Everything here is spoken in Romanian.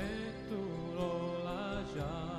Sentimentul o la.